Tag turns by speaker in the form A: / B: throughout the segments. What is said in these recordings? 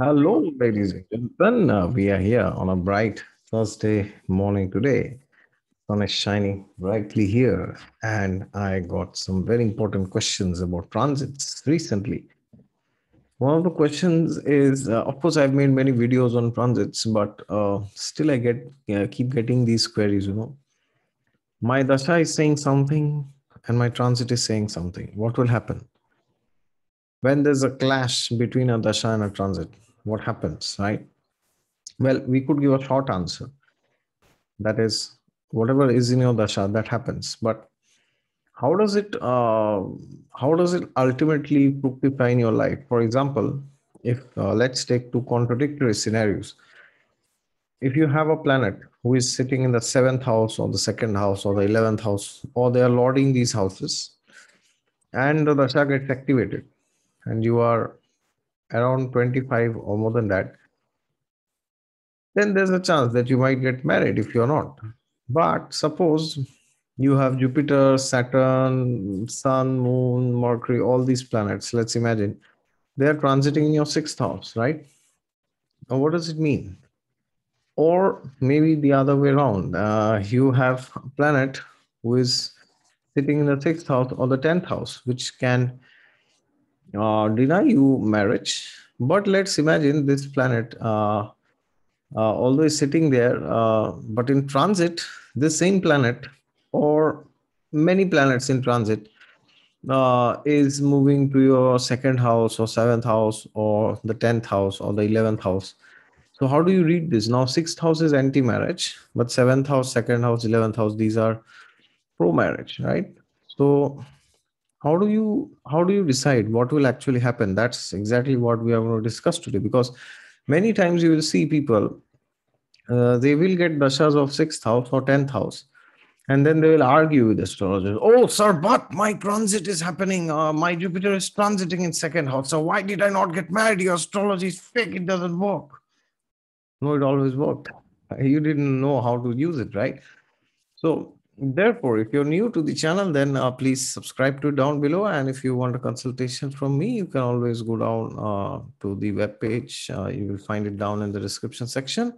A: Hello, ladies and gentlemen. Uh, we are here on a bright Thursday morning today. Sun is shining brightly here, and I got some very important questions about transits recently. One of the questions is, uh, of course, I've made many videos on transits, but uh, still I get uh, keep getting these queries. You know, my dasha is saying something, and my transit is saying something. What will happen when there's a clash between a dasha and a transit? What happens, right? Well, we could give a short answer. That is, whatever is in your dasha, that happens. But how does it uh, how does it ultimately fructify in your life for example if uh, let's take two contradictory scenarios if you have a planet who is sitting in the seventh house or the second house or the 11th house or they are lording these houses and the dasha gets activated and you are around 25 or more than that then there's a chance that you might get married if you're not but suppose you have Jupiter, Saturn, Sun, Moon, Mercury, all these planets. Let's imagine they are transiting in your sixth house, right? Now, what does it mean? Or maybe the other way around. Uh, you have a planet who is sitting in the sixth house or the tenth house, which can uh, deny you marriage. But let's imagine this planet, uh, uh although is sitting there, uh, but in transit, this same planet or many planets in transit uh, is moving to your second house or seventh house or the 10th house or the 11th house. So, how do you read this? Now, sixth house is anti marriage, but seventh house, second house, 11th house, these are pro marriage, right? So, how do you how do you decide what will actually happen that's exactly what we are going to discuss today because many times you will see people uh, they will get dashas of sixth house or 10th house and then they will argue with astrologers. Oh, sir, but my transit is happening. Uh, my Jupiter is transiting in second house. So why did I not get married? Your astrology is fake. It doesn't work. No, it always worked. You didn't know how to use it, right? So therefore, if you're new to the channel, then uh, please subscribe to down below. And if you want a consultation from me, you can always go down uh, to the web page. Uh, you will find it down in the description section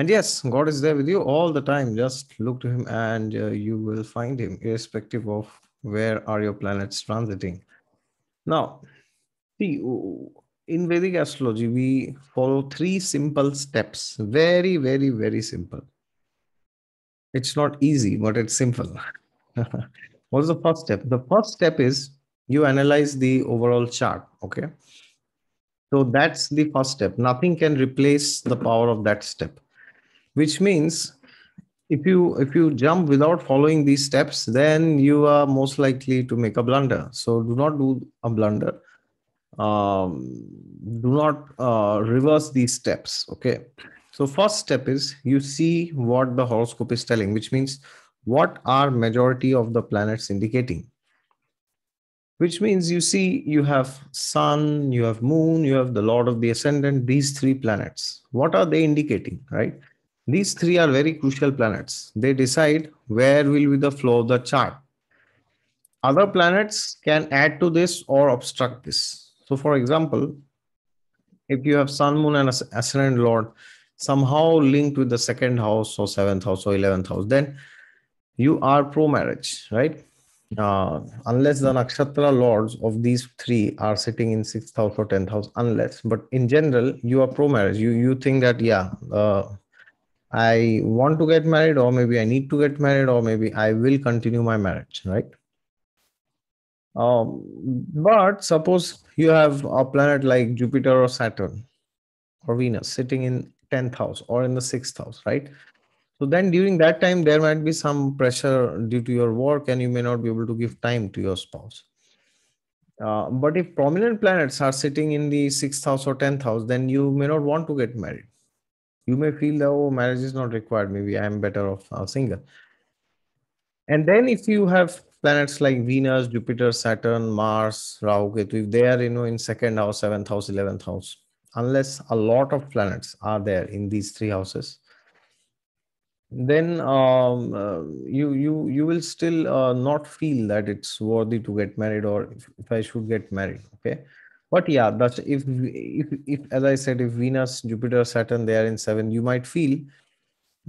A: and yes, God is there with you all the time. Just look to Him and uh, you will find Him, irrespective of where are your planets transiting. Now, see, in Vedic astrology, we follow three simple steps. Very, very, very simple. It's not easy, but it's simple. What's the first step? The first step is you analyze the overall chart. Okay. So that's the first step. Nothing can replace the power of that step which means if you if you jump without following these steps then you are most likely to make a blunder so do not do a blunder um, do not uh, reverse these steps okay so first step is you see what the horoscope is telling which means what are majority of the planets indicating which means you see you have sun you have moon you have the lord of the ascendant these three planets what are they indicating right these three are very crucial planets. They decide where will be the flow of the chart. Other planets can add to this or obstruct this. So, for example, if you have Sun, Moon, and Ascendant Lord somehow linked with the second house or seventh house or eleventh house, then you are pro marriage, right? Uh, unless the nakshatra lords of these three are sitting in sixth house or tenth house, unless, but in general, you are pro marriage. You you think that yeah, uh, I want to get married, or maybe I need to get married, or maybe I will continue my marriage, right? Um, but suppose you have a planet like Jupiter or Saturn or Venus sitting in 10th house or in the sixth house, right? So then during that time, there might be some pressure due to your work and you may not be able to give time to your spouse. Uh, but if prominent planets are sitting in the sixth house or 10th house, then you may not want to get married you may feel that oh marriage is not required maybe i am better off uh, single and then if you have planets like venus jupiter saturn mars rahu ketu if they are you know in second house seventh house 11th house unless a lot of planets are there in these three houses then um, uh, you you you will still uh, not feel that it's worthy to get married or if, if i should get married okay But yeah, that's if if if as I said, if Venus, Jupiter, Saturn they are in seven, you might feel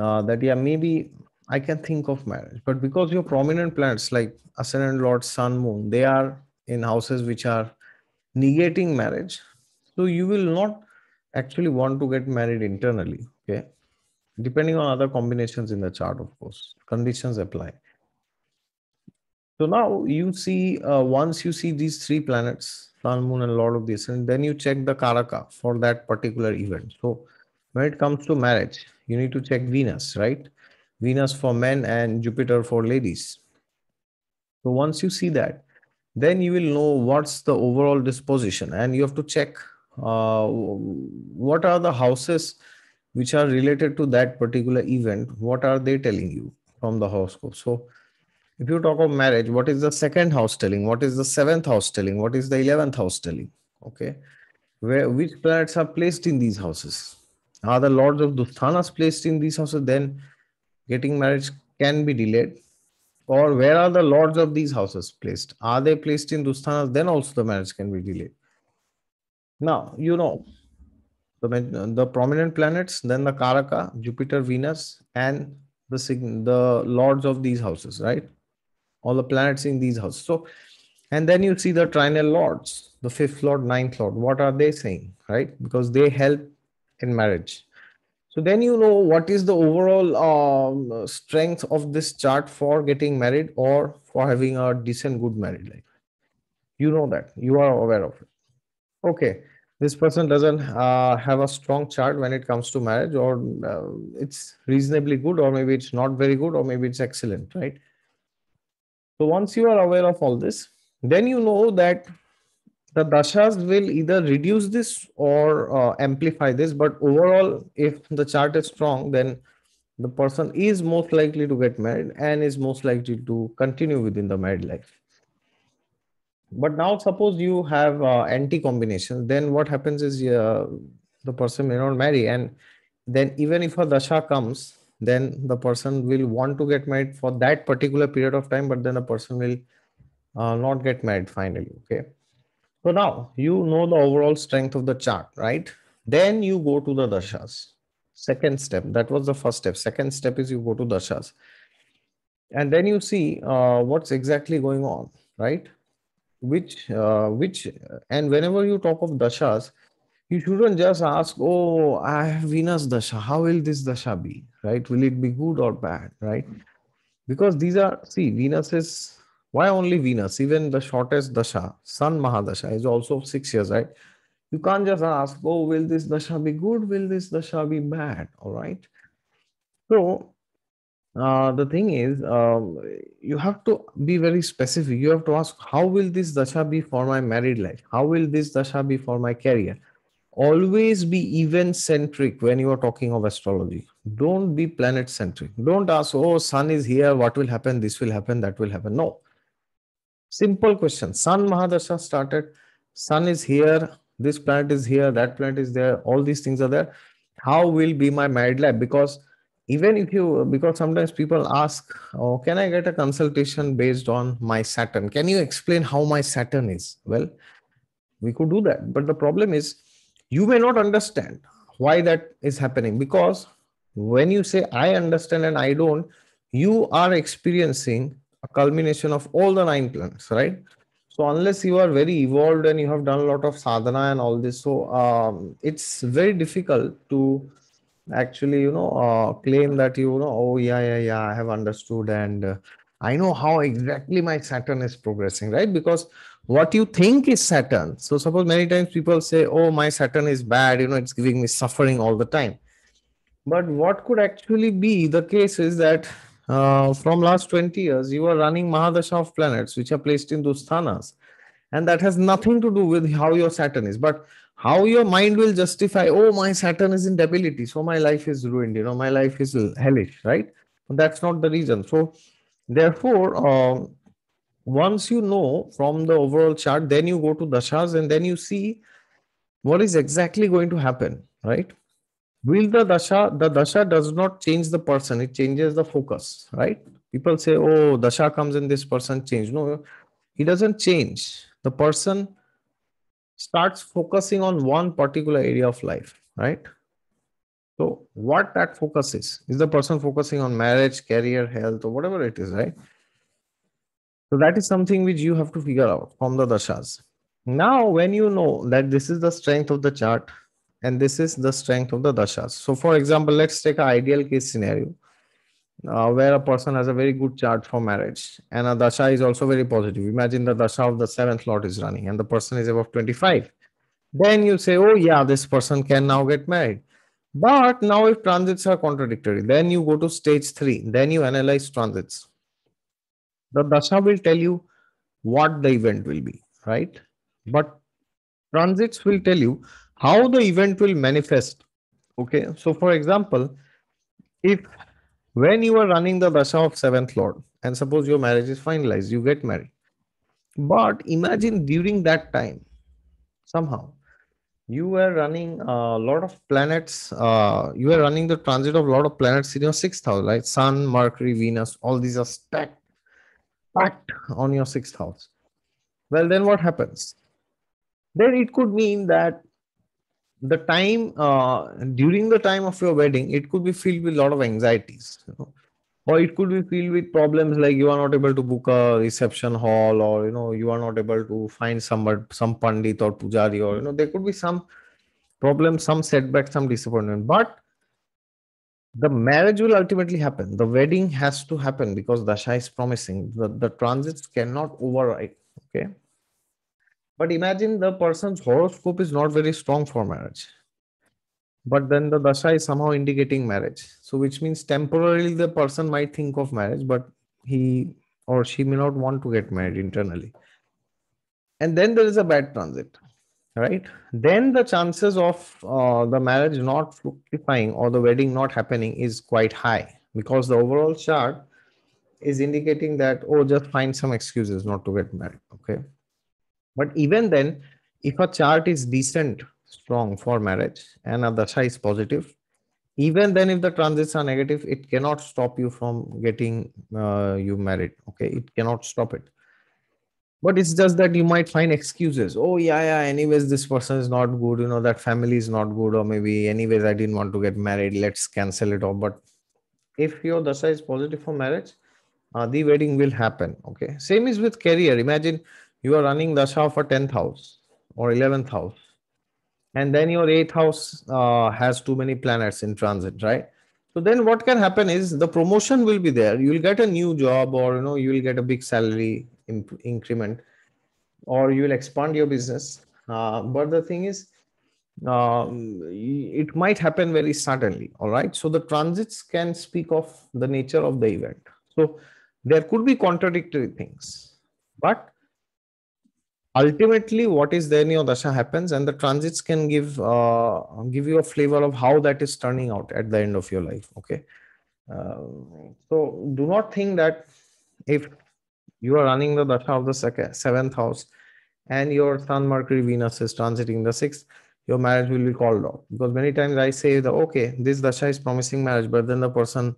A: uh, that yeah maybe I can think of marriage. But because your prominent planets like Ascendant Lord, Sun, Moon, they are in houses which are negating marriage, so you will not actually want to get married internally. Okay, depending on other combinations in the chart, of course, conditions apply. So now you see, uh, once you see these three planets, Sun, Moon, and Lord of the Ascendant, then you check the Karaka for that particular event. So when it comes to marriage, you need to check Venus, right? Venus for men and Jupiter for ladies. So once you see that, then you will know what's the overall disposition and you have to check uh, what are the houses which are related to that particular event. What are they telling you from the horoscope? So if you talk of marriage, what is the second house telling? What is the seventh house telling? What is the 11th house telling? Okay. Where which planets are placed in these houses? Are the lords of Dusthanas placed in these houses? Then getting marriage can be delayed. Or where are the lords of these houses placed? Are they placed in Dusthanas? Then also the marriage can be delayed. Now, you know, the, the prominent planets, then the Karaka, Jupiter, Venus, and the, the lords of these houses, right? All the planets in these houses. So, and then you see the trinal lords, the fifth lord, ninth lord. What are they saying, right? Because they help in marriage. So then you know what is the overall um, strength of this chart for getting married or for having a decent, good married life. You know that. You are aware of it. Okay. This person doesn't uh, have a strong chart when it comes to marriage, or uh, it's reasonably good, or maybe it's not very good, or maybe it's excellent, right? So once you are aware of all this, then you know that the dashas will either reduce this or uh, amplify this but overall if the chart is strong then the person is most likely to get married and is most likely to continue within the married life but now suppose you have uh, anti combination then what happens is uh, the person may not marry and then even if a dasha comes then the person will want to get married for that particular period of time but then the person will uh, not get married finally okay so now you know the overall strength of the chart, right? Then you go to the dashas. Second step, that was the first step. Second step is you go to dashas. And then you see uh, what's exactly going on, right? Which, uh, which, and whenever you talk of dashas, you shouldn't just ask, oh, I have Venus dasha. How will this dasha be, right? Will it be good or bad, right? Because these are, see, Venus is why only Venus? Even the shortest dasha, Sun Mahadasha, is also six years, right? You can't just ask, oh, will this dasha be good? Will this dasha be bad? All right. So uh, the thing is, um, you have to be very specific. You have to ask, how will this dasha be for my married life? How will this dasha be for my career? Always be event centric when you are talking of astrology. Don't be planet centric. Don't ask, oh, sun is here, what will happen? This will happen, that will happen. No Simple question. Sun Mahadasha started. Sun is here. This planet is here. That planet is there. All these things are there. How will be my married life? Because even if you, because sometimes people ask, oh, can I get a consultation based on my Saturn? Can you explain how my Saturn is? Well, we could do that. But the problem is, you may not understand why that is happening because when you say I understand and I don't, you are experiencing a culmination of all the nine planets, right? So unless you are very evolved and you have done a lot of sadhana and all this, so um, it's very difficult to actually, you know, uh, claim that you know, oh yeah, yeah, yeah, I have understood and uh, I know how exactly my Saturn is progressing, right? Because what you think is Saturn. So suppose many times people say, oh, my Saturn is bad, you know, it's giving me suffering all the time. But what could actually be the case is that uh, from last 20 years, you are running Mahadasha of planets, which are placed in dusthanas. And that has nothing to do with how your Saturn is, but how your mind will justify, oh, my Saturn is in debility, so my life is ruined, you know, my life is hellish, right? That's not the reason. So, therefore, uh, once you know from the overall chart, then you go to dashas and then you see what is exactly going to happen, right? will the dasha the dasha does not change the person it changes the focus right people say oh dasha comes in this person change no he doesn't change the person starts focusing on one particular area of life, right? So, what that focus is, is the person focusing on marriage, career, health, or whatever it is, right? So, that is something which you have to figure out from the dashas. Now, when you know that this is the strength of the chart and this is the strength of the dashas. So, for example, let's take an ideal case scenario uh, where a person has a very good chart for marriage and a dasha is also very positive. Imagine the dasha of the seventh lord is running and the person is above 25. Then you say, oh, yeah, this person can now get married. But now, if transits are contradictory, then you go to stage three, then you analyze transits. The dasha will tell you what the event will be, right? But transits will tell you how the event will manifest. Okay, so for example, if when you are running the dasha of seventh lord and suppose your marriage is finalized you get married. But imagine during that time somehow you were running a lot of planets uh, you were running the transit of a lot of planets in your sixth house right? Sun mercury venus all these are stacked packed on your sixth house. Well then what happens? Then it could mean that the time uh, during the time of your wedding it could be filled with a lot of anxieties you know? or it could be filled with problems like you are not able to book a reception hall or you know you are not able to find somebody some pandit or pujari or you know there could be some problems some setbacks some disappointment. But the marriage will ultimately happen. The wedding has to happen because dasha is promising. The, the transits cannot override okay but imagine the person's horoscope is not very strong for marriage. But then the dasha is somehow indicating marriage. So, which means temporarily the person might think of marriage, but he or she may not want to get married internally. And then there is a bad transit, right? Then the chances of uh, the marriage not fructifying or the wedding not happening is quite high because the overall chart is indicating that, oh, just find some excuses not to get married. Okay. But even then, if a chart is decent, strong for marriage, and a dasha is positive, even then if the transits are negative, it cannot stop you from getting uh, you married. Okay, it cannot stop it. But it's just that you might find excuses. Oh yeah, yeah. Anyways, this person is not good. You know that family is not good, or maybe anyways I didn't want to get married. Let's cancel it off. But if your dasha is positive for marriage, uh, the wedding will happen. Okay. Same is with career. Imagine you are running dasha for 10th house or 11th house. And then your 8th house uh, has too many planets in transit right? So then what can happen is the promotion will be there. You will get a new job or you know you will get a big salary imp- increment or you will expand your business. Uh, but the thing is um, it might happen very suddenly all right? So the transits can speak of the nature of the event. So there could be contradictory things but ultimately what is there in your dasha happens and the transits can give uh, give you a flavor of how that is turning out at the end of your life okay? Uh, so do not think that if you are running the dasha of the second, seventh house and your sun mercury venus is transiting the sixth your marriage will be called off. Because many times i say that okay this dasha is promising marriage but then the person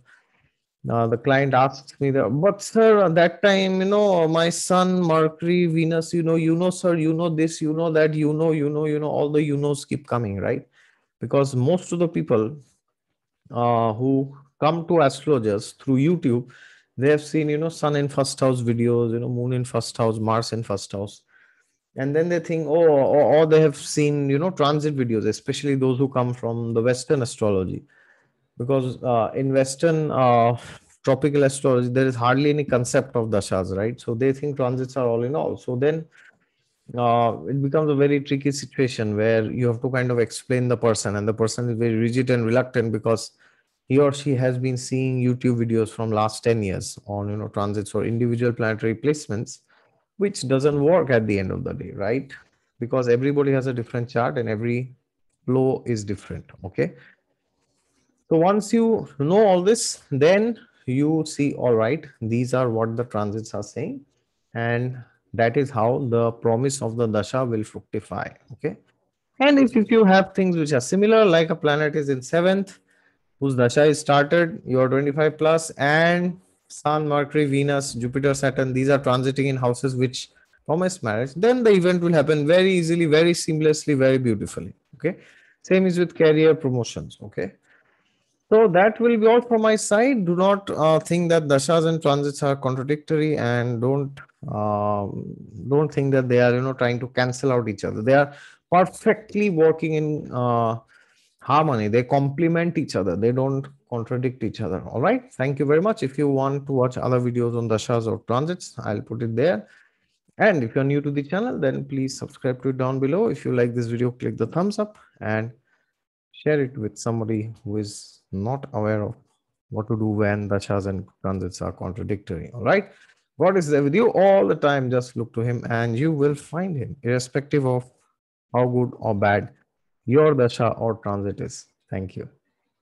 A: uh, the client asks me that, but sir, at that time, you know, my sun, Mercury, Venus, you know, you know, sir, you know this, you know that, you know, you know, you know, all the you knows keep coming, right? Because most of the people uh, who come to astrologers through YouTube, they have seen, you know, sun in first house videos, you know, moon in first house, Mars in first house. And then they think, oh, or, or they have seen, you know, transit videos, especially those who come from the Western astrology because uh, in Western uh, tropical astrology, there is hardly any concept of dashas, right? So they think transits are all in all. So then uh, it becomes a very tricky situation where you have to kind of explain the person, and the person is very rigid and reluctant because he or she has been seeing YouTube videos from last 10 years on you know transits or individual planetary placements, which doesn't work at the end of the day, right? Because everybody has a different chart and every flow is different. Okay. So once you know all this, then you see, all right, these are what the transits are saying. And that is how the promise of the dasha will fructify. Okay. And if, if you have things which are similar, like a planet is in seventh, whose dasha is started, you're 25 plus, and Sun, Mercury, Venus, Jupiter, Saturn, these are transiting in houses which promise marriage, then the event will happen very easily, very seamlessly, very beautifully. Okay. Same is with career promotions. Okay. So that will be all from my side. Do not uh, think that dashas and transits are contradictory, and don't um, don't think that they are you know trying to cancel out each other. They are perfectly working in uh, harmony. They complement each other. They don't contradict each other. All right. Thank you very much. If you want to watch other videos on dashas or transits, I'll put it there. And if you're new to the channel, then please subscribe to it down below. If you like this video, click the thumbs up and share it with somebody who is not aware of what to do when dashas and transits are contradictory. All right. God is there with you all the time. Just look to him and you will find him, irrespective of how good or bad your dasha or transit is. Thank you.